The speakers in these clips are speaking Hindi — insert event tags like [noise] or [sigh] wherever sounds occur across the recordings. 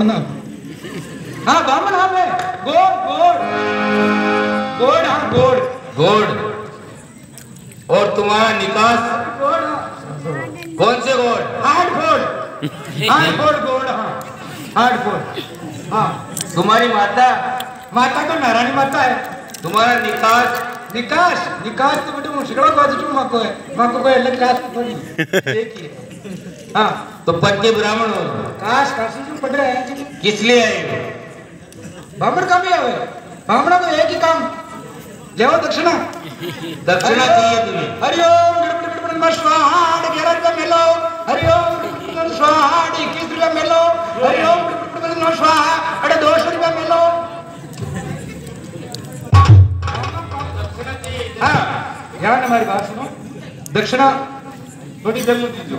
हाँ बामन हाँ। मैं गोड़ गोड़। गोड़ हाँ गोड़। गोड। और तुम्हारा निकास? हाँ। कौन से गोड? हार्ड गोड़। हार्ड गोड़ गोड़ हाँ। हार्ड गोड़। हाँ। तुम्हारी माता माता तो नारायणी माता है। तुम्हारा निकास? निकास? निकास तो बेटे क्यों माको है। माको कोई अलग कास्ट थोड़ी। [laughs] एक ही। तो पत्नी ब्राह्मण हो काश काशी क्यों पढ़ रहे हैं। किस लिए आए ब्राह्मण का भी है ब्राह्मणों को एक ही काम। लेवो दक्षिणा। दक्षिणा चाहिए तुम्हें। हरिओम गणपति नमः का मेलो। हरिओम गणपति स्वाहा इक्कीस रुपया मेलो। हरिओम स्वाहा अरे दो सौ रुपया मेलो। हाँ ध्यान हमारी बात सुनो। दक्षिणा थोड़ी में दीजिए।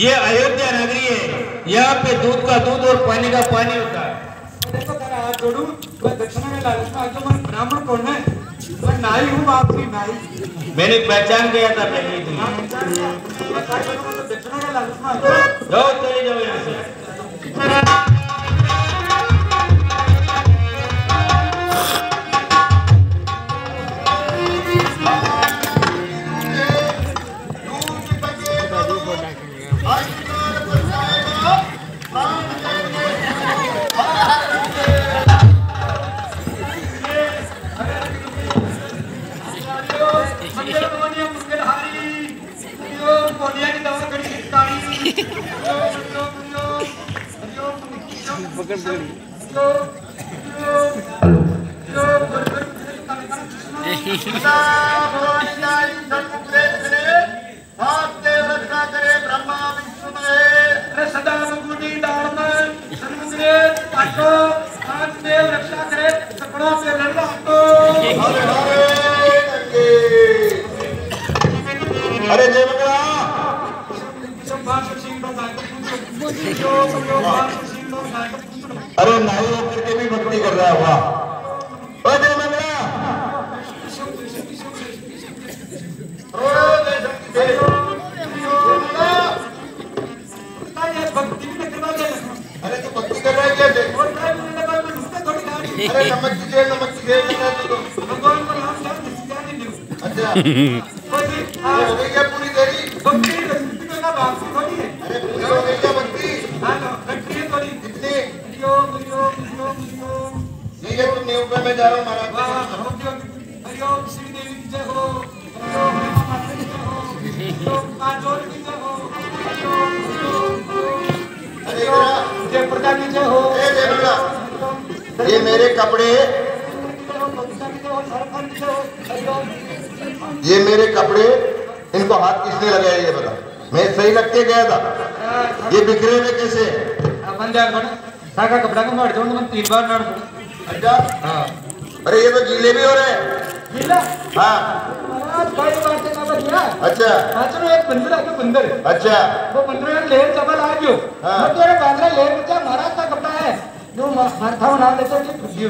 ये अयोध्या नगरी है। यहाँ पे दूध का दूध और पानी का पानी होता है। हाथ जोड़ू। मैं दक्षिणा में लालच में आके मैं ब्राह्मण कौन है? मैं नाई हूँ आपकी नाई। मैंने पहचान किया था पहले ही। तुम्हें तो दक्षिणा का लालच में जाओ चले जाओ यहाँ से। मंगल हारी हरिओ मोनिया की दवा खड़ी किताड़ी हरिओ हरिओ हरिओ हरिओ पकड़ पकड़। सदा मुकुटी डालना सन्मुद्रे पाटो आज रक्षा करे सपनों से लड़ना तो [laughs] अरे जय मंगला अरे नाई होकर के भी भक्ति कर रहा है वाह। जय मंगला अरे तू भक्ति कर रहा है क्या अरे नमक जेल नमक की जेल [laughs] [laughs] पूरी तेरी ये मेरे कपड़े ये मेरे कपड़े इनको हाथ किसने लगाया ये बता? मैं सही रख के गया था। ये बिखरे में कैसे? अपन जान बना। सागा कपड़ा का मार जोड़ तीन बार नाड़ अच्छा? हाँ। अरे ये तो गीले भी हो रहे हैं। गिला? हाँ। बात ना अच्छा। एक बंदर आके बंदर। अच्छा। वो बंदर ने लेर चबल आ गयो हाँ। मैं तेरे बांद्रा लेर बच्चा महाराज का कपड़ा है। जो माथा बना लेते कि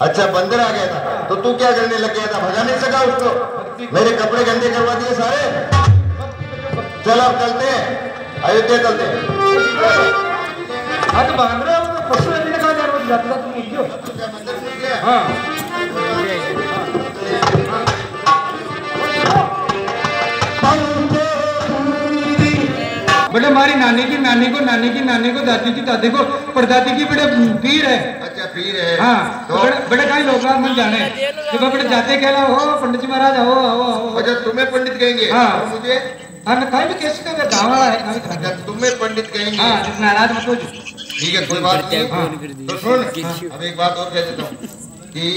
अच्छा बंदर आ गया था। तो तू क्या करने लग गया था? भगा नहीं सका उसको? मेरे कपड़े गंदे करवा दिए सारे। चल अब चलते हैं। अयोध्या चलते हैं। आज बांद्रा पशु ने कहा यार वो जाता तुम उठियो क्या मंदिर खुल गया हाँ। बेटे हमारी नानी की नानी को नानी की नानी को दादी की दादी को परदादी की बड़े पीर है। फिर है। हाँ तो बड़े बड़े कई लोग मन जाने? कि बड़े जाते कहला हो पंडित जी महाराज आओ आओ अच्छा तुम्हें पंडित कहेंगे? हाँ। मुझे? हाँ मैं कहीं भी कैसे कहे गाँव वाला है कहीं अच्छा तुम्हें पंडित कहेंगे? हाँ नाराज़ मत हो ठीक है कोई बात नहीं। तो सुन अब एक बात और कह देता हूँ कि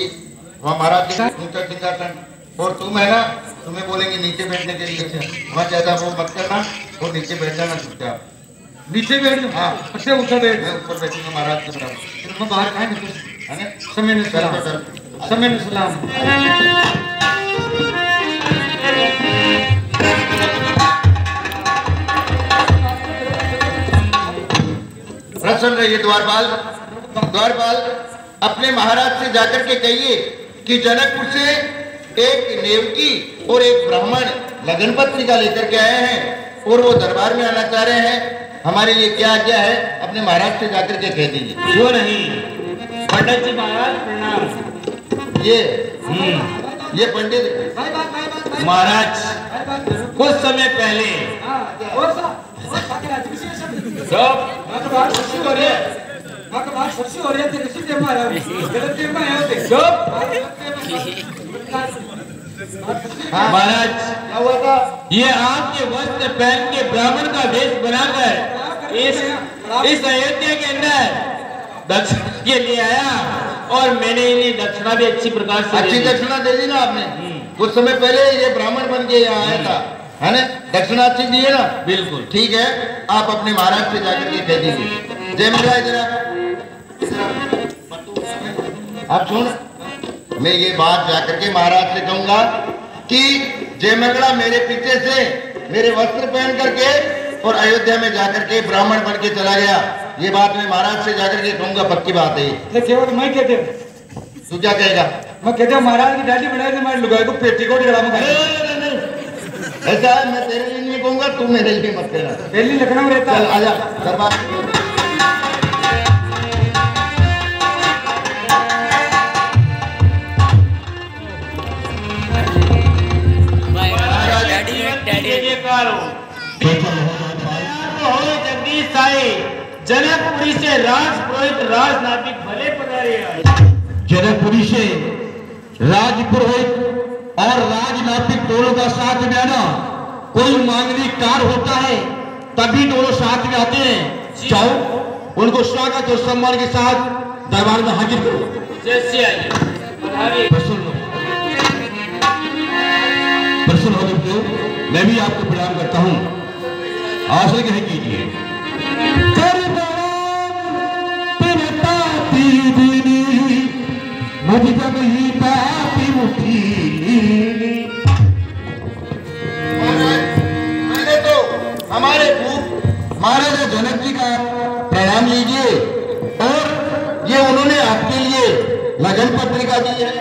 वहाँ महाराज जी ऊँचा सिंहासन और तुम है ना तुम्हें बोलेंगे नीचे बैठने के लिए। वहाँ ज़्यादा वो मत करना और नीचे बैठ जाना चुपचाप नीचे बैठ हाँ। अच्छा ऊपर बैठ मैं ऊपर बैठूँगा महाराज के बराबर। मैं बाहर कहाँ निकल है ना? समय कर सलाम। दो, दो। समय में सलाम। प्रसन्न रहिए द्वारपाल द्वारपाल अपने महाराज से जाकर के कहिए कि जनकपुर से एक नेवकी और एक ब्राह्मण लगन पत्रिका लेकर के आए हैं और वो दरबार में आना चाह रहे हैं। हमारे लिए क्या आज्ञा है अपने महाराज से जाकर के कह दीजिए। क्यों नहीं? पंडित जी महाराज प्रणाम। ये ये पंडित महाराज कुछ समय पहले हाँ शब्द जब महाराज ये आपके वस्त्र पहन के ब्राह्मण का वेश बनाकर इस इस अयोध्या के अंदर दक्षिणा के लिए आया और मैंने इन्हें दक्षिणा भी अच्छी प्रकार से अच्छी दक्षिणा दे दी ना आपने? कुछ समय पहले ये ब्राह्मण बन के यहाँ आया था है ना? दक्षिणा अच्छी दी है ना? बिल्कुल। ठीक है आप अपने महाराज से जाकर के कह दीजिए। जय मंगला जरा। आप सुन मैं ये बात जाकर के महाराज से कहूँगा कि जय मंगला मेरे पीछे से मेरे वस्त्र पहन करके और अयोध्या में जाकर के ब्राह्मण बन के चला गया। ये बात मैं महाराज से जाकर के कहूँगा पक्की बात है केवल मैं कहते तू क्या कहेगा? मैं कहते महाराज की दाढ़ी बनाई तो हमारे लुगाई को पेटी को में। ऐसा मैं तेरे लिए नहीं कहूँगा तू मेरे लिए मत कहना। पहली लखनऊ रहता है। आजा दरबार। हो जगदीश साई। जनकपुरी से राज पुरोहित राजनाथिक भले पधारे आए। जनकपुरी से राज पुरोहित और राजनाथिक दोनों का साथ में आना कोई मांगलिक कार होता है तभी दोनों साथ में आते हैं। जाओ उनको स्वागत और सम्मान के साथ दरबार में हाजिर करो। जैसे आइए मैं भी आपको प्रणाम करता हूँ। आसन ग्रहण कीजिए। मुझ तो हमारे महाराजा जनक जी का प्रणाम लीजिए। और ये उन्होंने आपके लिए लगन पत्रिका दी है।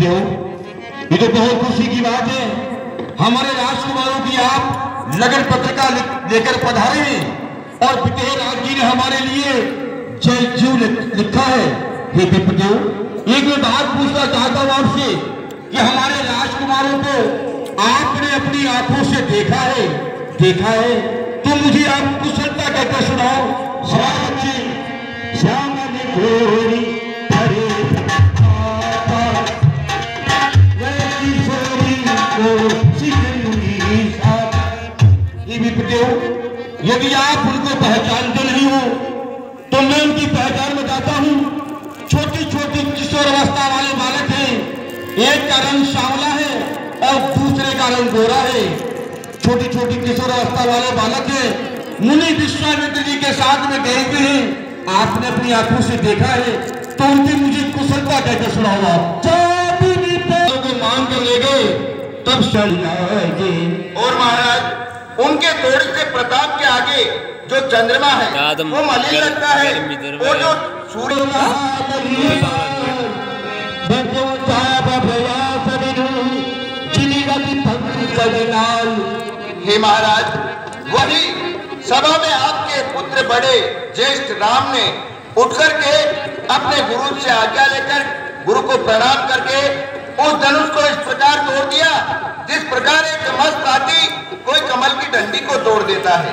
भी प्रतियो ये तो बहुत खुशी की बात है। हमारे राजकुमारों की आप लगन पत्रिका लेकर पधारे हैं और पितेह राज जी ने हमारे लिए जय जीव लिखा है। ये भी एक मैं बात पूछना चाहता हूँ आपसे कि हमारे राजकुमारों को आपने अपनी आँखों से देखा है देखा है? तो मुझे आप कुशलता कहकर सुनाओ। हमारे बच्चे श्याम घोरी यदि आप उनको पहचानते नहीं हो तो मैं उनकी पहचान बताता हूँ। छोटी छोटी किशोर अवस्था वाले बालक हैं। एक का रंग सांवला है और दूसरे का रंग गोरा है। छोटी छोटी किशोर अवस्था वाले बालक है। मुनि विश्वामित्र जी के साथ में गए हुए हैं। आपने अपनी आँखों से देखा है तो उनकी मुझे कुशलता कहकर सुनाओ आप। भी मांग कर ले गए तब चल जाएँगे और महाराज उनके तोड़ से प्रताप के आगे जो चंद्रमा है वो मलिन लगता है। और जो सूर्य हे? महाराज वही सभा में आपके पुत्र बड़े ज्येष्ठ राम ने उठ करके अपने गुरु से आज्ञा लेकर गुरु को प्रणाम करके उस धनुष को इस प्रकार तोड़ दिया, जिस प्रकार एक मस्त हाथी कोई कमल की डंडी को तोड़ देता है।